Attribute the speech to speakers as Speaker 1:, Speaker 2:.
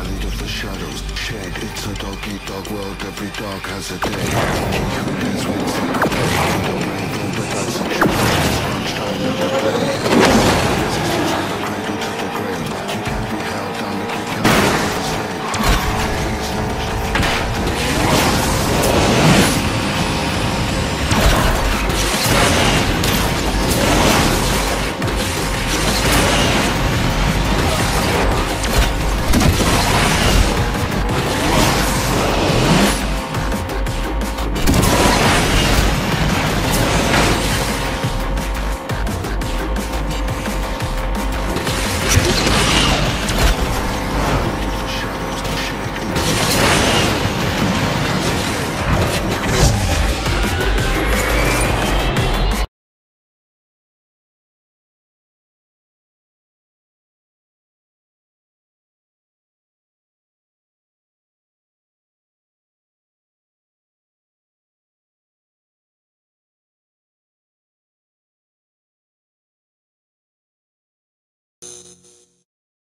Speaker 1: Valley of the shadows. Shed It's a dog-eat-dog world Every dog has a day. Who dares wins the day. That's a truth